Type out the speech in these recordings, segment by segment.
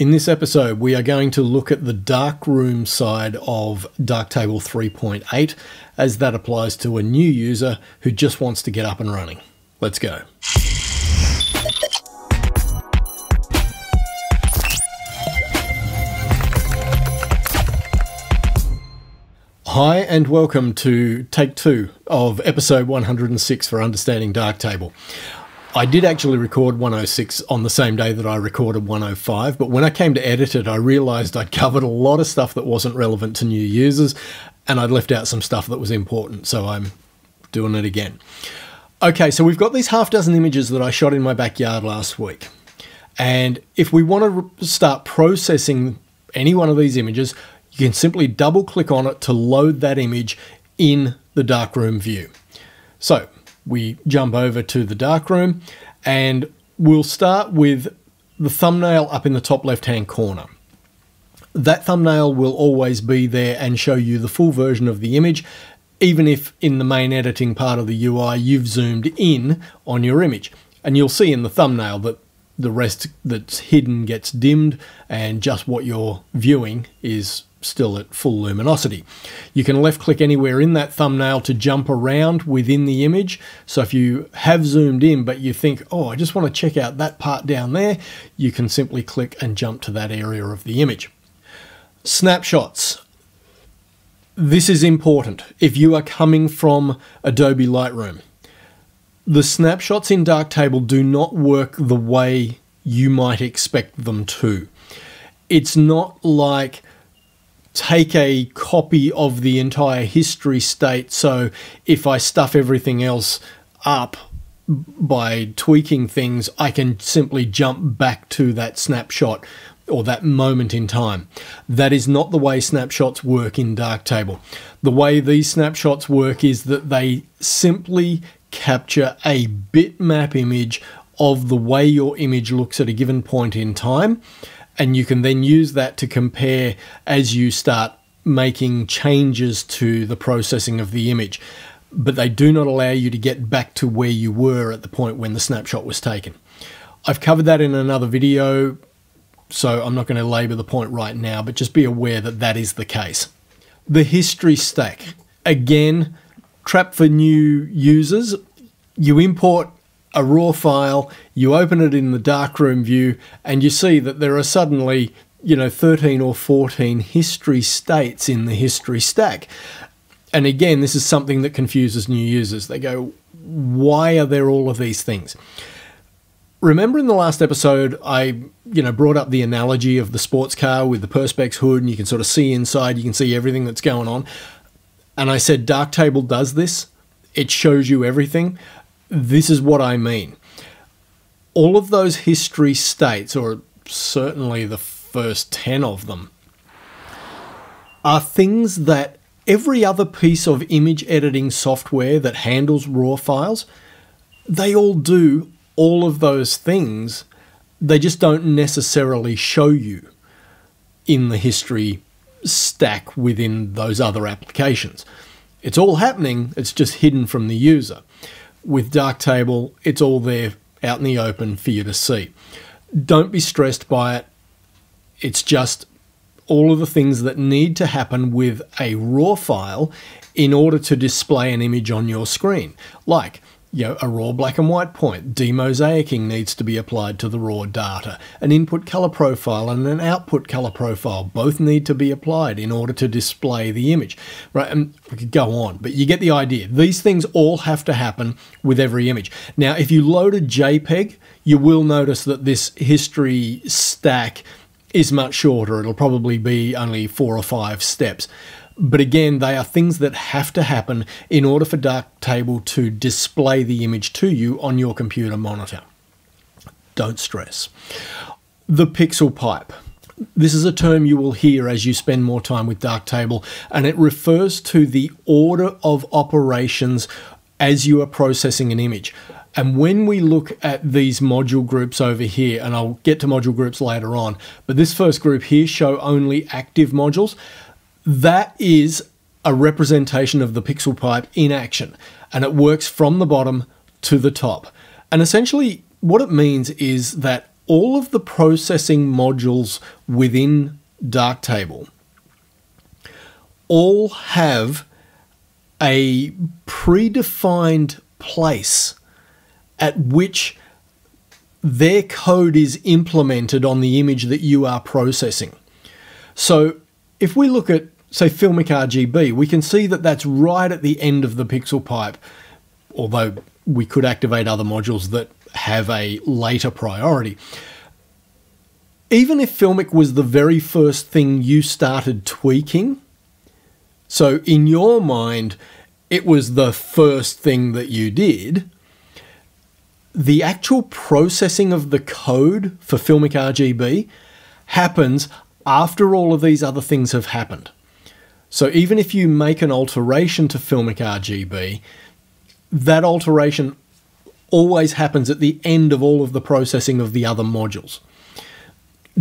In this episode, we are going to look at the darkroom side of Darktable 3.8 as that applies to a new user who just wants to get up and running. Let's go. Hi, and welcome to take two of episode 106 for Understanding Darktable. I did actually record 106 on the same day that I recorded 105, but when I came to edit it, I realized I'd covered a lot of stuff that wasn't relevant to new users, and I'd left out some stuff that was important, so I'm doing it again. Okay, so we've got these half dozen images that I shot in my backyard last week. And if we want to start processing any one of these images, you can simply double click on it to load that image in the darkroom view. So we jump over to the darkroom and we'll start with the thumbnail up in the top left hand corner. That thumbnail will always be there and show you the full version of the image, even if in the main editing part of the UI you've zoomed in on your image. And you'll see in the thumbnail that the rest that's hidden gets dimmed and just what you're viewing is still at full luminosity. You can left click anywhere in that thumbnail to jump around within the image. So if you have zoomed in but you think, oh, I just want to check out that part down there, you can simply click and jump to that area of the image. Snapshots. This is important if you are coming from Adobe Lightroom. The snapshots in Darktable do not work the way you might expect them to. It's not like take a copy of the entire history state. So if I stuff everything else up by tweaking things, I can simply jump back to that snapshot or that moment in time. That is not the way snapshots work in Darktable. The way these snapshots work is that they simply capture a bitmap image of the way your image looks at a given point in time and you can then use that to compare as you start making changes to the processing of the image. But they do not allow you to get back to where you were at the point when the snapshot was taken. I've covered that in another video, so I'm not going to labour the point right now, but just be aware that that is the case. The history stack. Again, trap for new users. You import a raw file, you open it in the darkroom view, and you see that there are suddenly, you know, 13 or 14 history states in the history stack. And again, this is something that confuses new users. They go, why are there all of these things? Remember in the last episode, I you know brought up the analogy of the sports car with the perspex hood, and you can sort of see inside, you can see everything that's going on. And I said Darktable does this. It shows you everything this is what I mean. All of those history states, or certainly the first 10 of them, are things that every other piece of image editing software that handles raw files, they all do all of those things. They just don't necessarily show you in the history stack within those other applications. It's all happening, it's just hidden from the user with Darktable, it's all there out in the open for you to see. Don't be stressed by it. It's just all of the things that need to happen with a raw file in order to display an image on your screen, like you know, a raw black and white point. Demosaicing needs to be applied to the raw data. An input color profile and an output color profile both need to be applied in order to display the image. Right, and we could go on, but you get the idea. These things all have to happen with every image. Now, if you load a JPEG, you will notice that this history stack is much shorter. It'll probably be only four or five steps. But again, they are things that have to happen in order for Darktable to display the image to you on your computer monitor. Don't stress. The pixel pipe. This is a term you will hear as you spend more time with Darktable, and it refers to the order of operations as you are processing an image. And when we look at these module groups over here, and I'll get to module groups later on, but this first group here show only active modules. That is a representation of the pixel pipe in action, and it works from the bottom to the top. And essentially, what it means is that all of the processing modules within Darktable all have a predefined place at which their code is implemented on the image that you are processing. So if we look at, say, Filmic RGB, we can see that that's right at the end of the pixel pipe, although we could activate other modules that have a later priority. Even if Filmic was the very first thing you started tweaking, so in your mind, it was the first thing that you did. The actual processing of the code for Filmic RGB happens after all of these other things have happened. So even if you make an alteration to Filmic RGB, that alteration always happens at the end of all of the processing of the other modules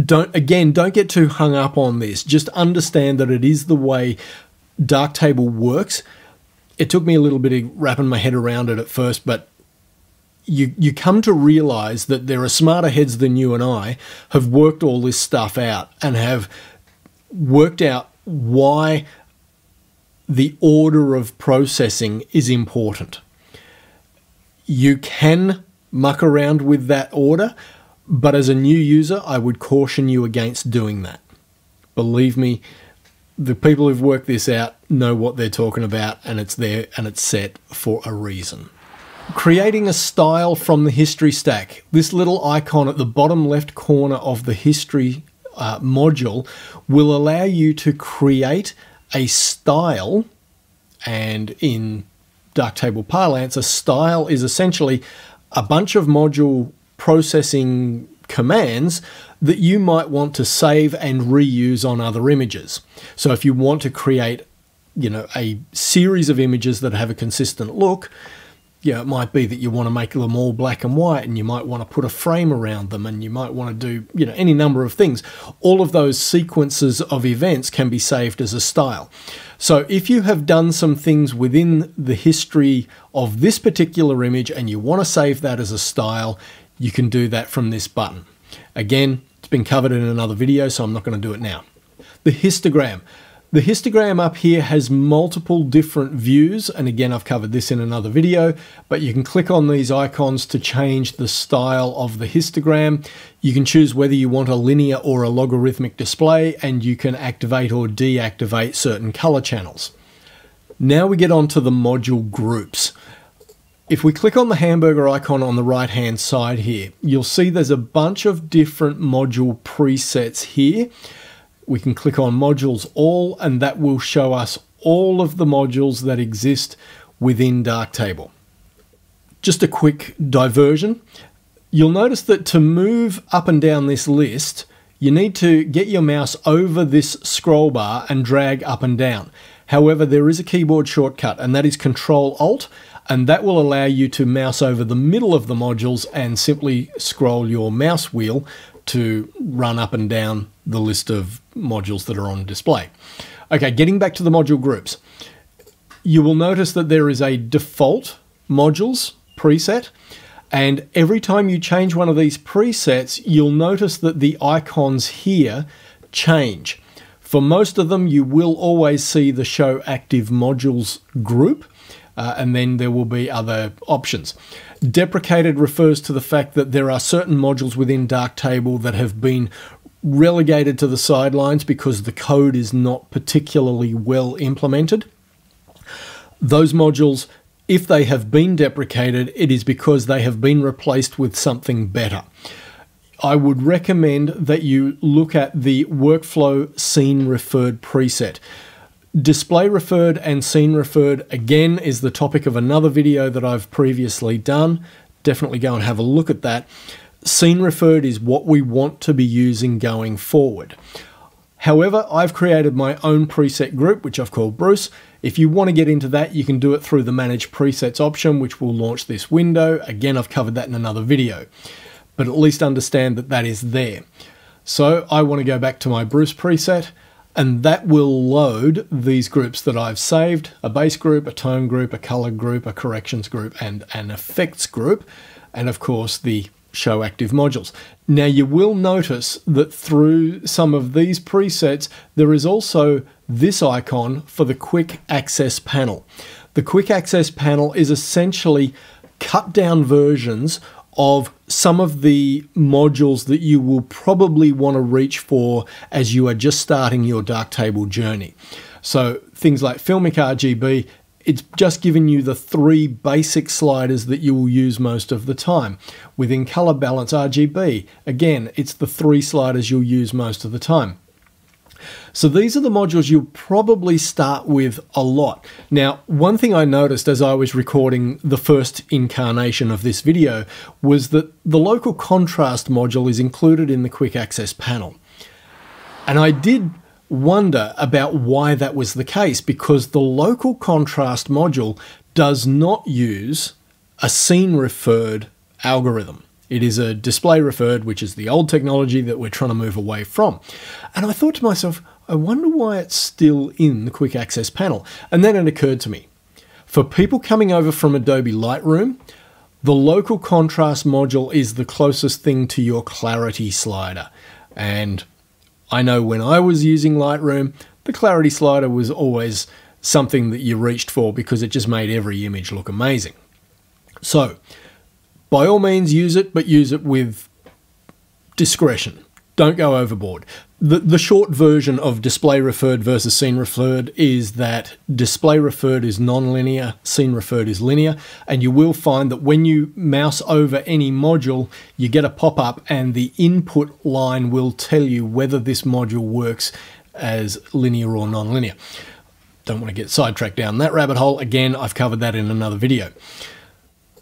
don't again don't get too hung up on this just understand that it is the way Darktable works. It took me a little bit of wrapping my head around it at first, but you you come to realize that there are smarter heads than you and I have worked all this stuff out and have worked out why the order of processing is important. You can muck around with that order, but as a new user, I would caution you against doing that. Believe me, the people who've worked this out know what they're talking about and it's there and it's set for a reason. Creating a style from the history stack. This little icon at the bottom left corner of the history uh, module will allow you to create a style and in Darktable parlance, a style is essentially a bunch of module processing commands that you might want to save and reuse on other images. So if you want to create, you know, a series of images that have a consistent look, you know, it might be that you want to make them all black and white and you might want to put a frame around them and you might want to do, you know, any number of things. All of those sequences of events can be saved as a style. So if you have done some things within the history of this particular image and you want to save that as a style, you can do that from this button. Again, it's been covered in another video, so I'm not going to do it now. The histogram. The histogram up here has multiple different views, and again, I've covered this in another video, but you can click on these icons to change the style of the histogram. You can choose whether you want a linear or a logarithmic display, and you can activate or deactivate certain color channels. Now we get on to the module groups. If we click on the hamburger icon on the right hand side here, you'll see there's a bunch of different module presets here. We can click on modules all and that will show us all of the modules that exist within Darktable. Just a quick diversion. You'll notice that to move up and down this list, you need to get your mouse over this scroll bar and drag up and down. However, there is a keyboard shortcut and that is Control Alt and that will allow you to mouse over the middle of the modules and simply scroll your mouse wheel to run up and down the list of modules that are on display. Okay, getting back to the module groups, you will notice that there is a default modules preset, and every time you change one of these presets, you'll notice that the icons here change. For most of them, you will always see the show active modules group, uh, and then there will be other options. Deprecated refers to the fact that there are certain modules within Darktable that have been relegated to the sidelines because the code is not particularly well implemented. Those modules, if they have been deprecated, it is because they have been replaced with something better. I would recommend that you look at the workflow scene referred preset. Display referred and scene referred again is the topic of another video that I've previously done. Definitely go and have a look at that. Scene referred is what we want to be using going forward. However, I've created my own preset group, which I've called Bruce. If you want to get into that, you can do it through the Manage Presets option, which will launch this window. Again, I've covered that in another video, but at least understand that that is there. So I want to go back to my Bruce preset and that will load these groups that I've saved, a base group, a tone group, a color group, a corrections group, and an effects group, and of course the show active modules. Now you will notice that through some of these presets, there is also this icon for the quick access panel. The quick access panel is essentially cut down versions of some of the modules that you will probably want to reach for as you are just starting your Darktable journey. So things like Filmic RGB, it's just given you the three basic sliders that you will use most of the time. Within Color Balance RGB, again, it's the three sliders you'll use most of the time. So these are the modules you'll probably start with a lot. Now, one thing I noticed as I was recording the first incarnation of this video was that the local contrast module is included in the quick access panel. And I did wonder about why that was the case because the local contrast module does not use a scene referred algorithm. It is a display referred, which is the old technology that we're trying to move away from. And I thought to myself, I wonder why it's still in the quick access panel. And then it occurred to me for people coming over from Adobe Lightroom, the local contrast module is the closest thing to your clarity slider. And I know when I was using Lightroom, the clarity slider was always something that you reached for because it just made every image look amazing. So, by all means use it, but use it with discretion. Don't go overboard. The, the short version of display referred versus scene referred is that display referred is non-linear, scene referred is linear, and you will find that when you mouse over any module, you get a pop-up and the input line will tell you whether this module works as linear or non-linear. Don't want to get sidetracked down that rabbit hole. Again, I've covered that in another video.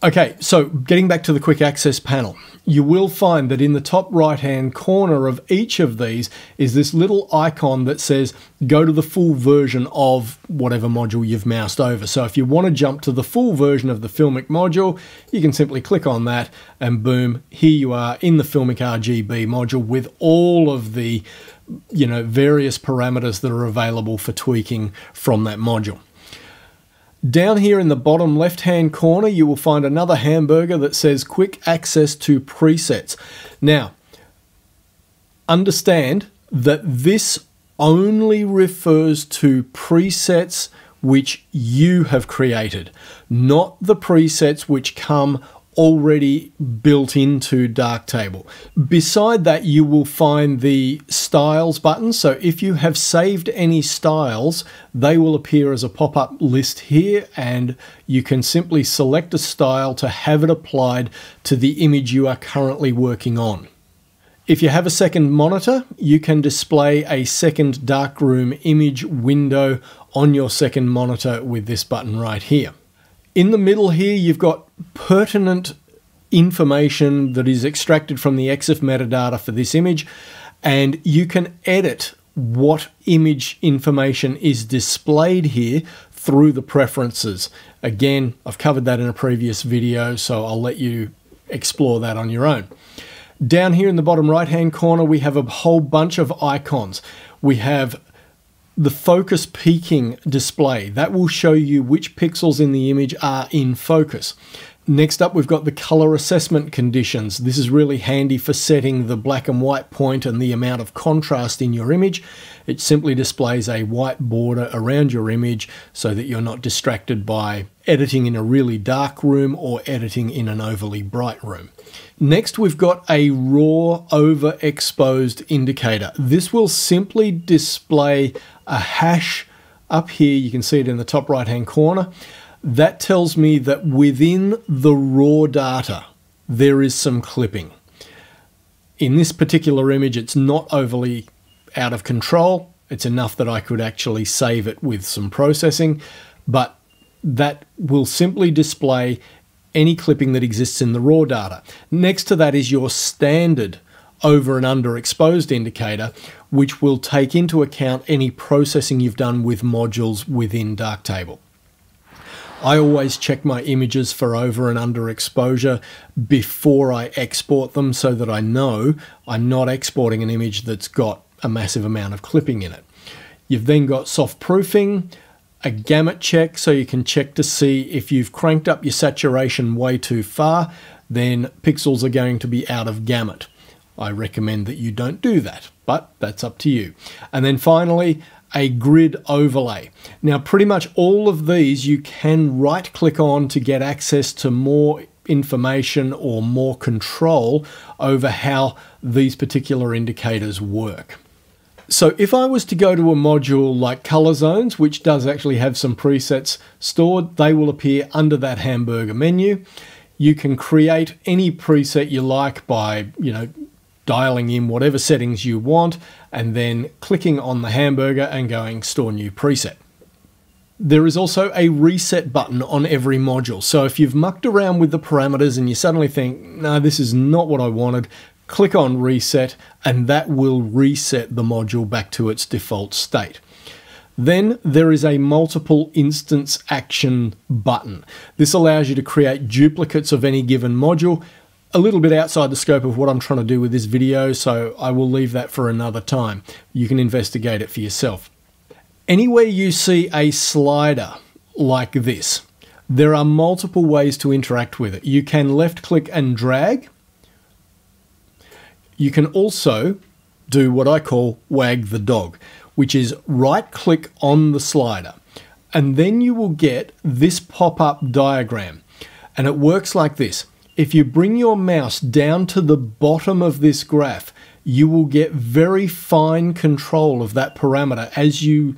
Okay, so getting back to the quick access panel, you will find that in the top right hand corner of each of these is this little icon that says go to the full version of whatever module you've moused over. So if you want to jump to the full version of the Filmic module, you can simply click on that and boom, here you are in the Filmic RGB module with all of the you know various parameters that are available for tweaking from that module. Down here in the bottom left hand corner, you will find another hamburger that says quick access to presets. Now, understand that this only refers to presets which you have created, not the presets which come already built into Darktable. Beside that, you will find the styles button. So if you have saved any styles, they will appear as a pop-up list here and you can simply select a style to have it applied to the image you are currently working on. If you have a second monitor, you can display a second darkroom image window on your second monitor with this button right here. In the middle here, you've got pertinent information that is extracted from the EXIF metadata for this image, and you can edit what image information is displayed here through the preferences. Again, I've covered that in a previous video, so I'll let you explore that on your own. Down here in the bottom right hand corner, we have a whole bunch of icons. We have the focus peaking display. That will show you which pixels in the image are in focus. Next up, we've got the color assessment conditions. This is really handy for setting the black and white point and the amount of contrast in your image. It simply displays a white border around your image so that you're not distracted by editing in a really dark room or editing in an overly bright room. Next, we've got a raw overexposed indicator. This will simply display a hash up here. You can see it in the top right hand corner. That tells me that within the raw data, there is some clipping. In this particular image, it's not overly out of control. It's enough that I could actually save it with some processing, but that will simply display any clipping that exists in the raw data. Next to that is your standard over and under exposed indicator, which will take into account any processing you've done with modules within Darktable. I always check my images for over and under exposure before I export them so that I know I'm not exporting an image that's got a massive amount of clipping in it. You've then got soft proofing, a gamut check so you can check to see if you've cranked up your saturation way too far. then pixels are going to be out of gamut. I recommend that you don't do that, but that's up to you. And then finally, a grid overlay. Now, pretty much all of these you can right click on to get access to more information or more control over how these particular indicators work. So if I was to go to a module like color zones, which does actually have some presets stored, they will appear under that hamburger menu. You can create any preset you like by, you know, dialing in whatever settings you want and then clicking on the hamburger and going store new preset. There is also a reset button on every module. So if you've mucked around with the parameters and you suddenly think, no, this is not what I wanted, click on reset and that will reset the module back to its default state. Then there is a multiple instance action button. This allows you to create duplicates of any given module, a little bit outside the scope of what I'm trying to do with this video, so I will leave that for another time. You can investigate it for yourself. Anywhere you see a slider like this, there are multiple ways to interact with it. You can left click and drag. You can also do what I call wag the dog, which is right click on the slider. And then you will get this pop up diagram. And it works like this. If you bring your mouse down to the bottom of this graph, you will get very fine control of that parameter as you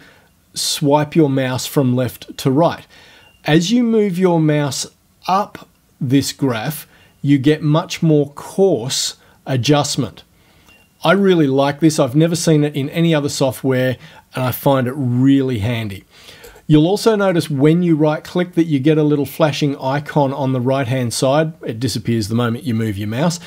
swipe your mouse from left to right. As you move your mouse up this graph, you get much more coarse adjustment. I really like this. I've never seen it in any other software and I find it really handy. You'll also notice when you right click that you get a little flashing icon on the right hand side. It disappears the moment you move your mouse.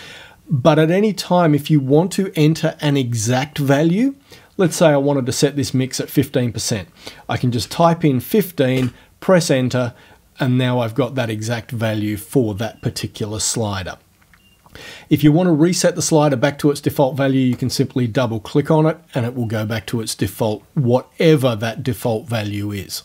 But at any time, if you want to enter an exact value, Let's say I wanted to set this mix at 15%. I can just type in 15, press enter, and now I've got that exact value for that particular slider. If you want to reset the slider back to its default value, you can simply double click on it and it will go back to its default, whatever that default value is.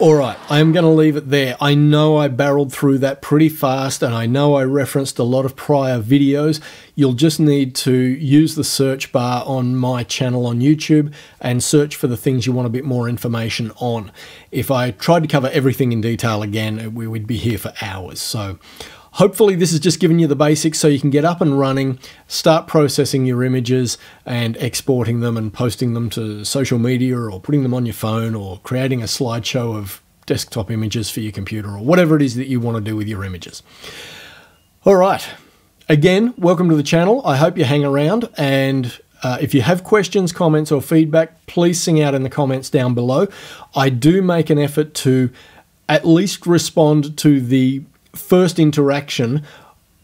All right, I am going to leave it there. I know I barreled through that pretty fast and I know I referenced a lot of prior videos. You'll just need to use the search bar on my channel on YouTube and search for the things you want a bit more information on. If I tried to cover everything in detail again, we would be here for hours. So Hopefully this has just given you the basics so you can get up and running, start processing your images and exporting them and posting them to social media or putting them on your phone or creating a slideshow of desktop images for your computer or whatever it is that you want to do with your images. All right. Again, welcome to the channel. I hope you hang around and uh, if you have questions, comments, or feedback, please sing out in the comments down below. I do make an effort to at least respond to the first interaction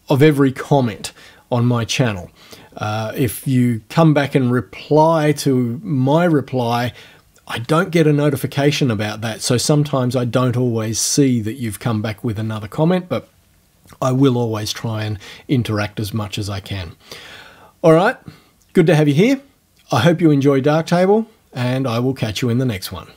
of every comment on my channel. Uh, if you come back and reply to my reply, I don't get a notification about that. So sometimes I don't always see that you've come back with another comment, but I will always try and interact as much as I can. All right, good to have you here. I hope you enjoy Darktable, and I will catch you in the next one.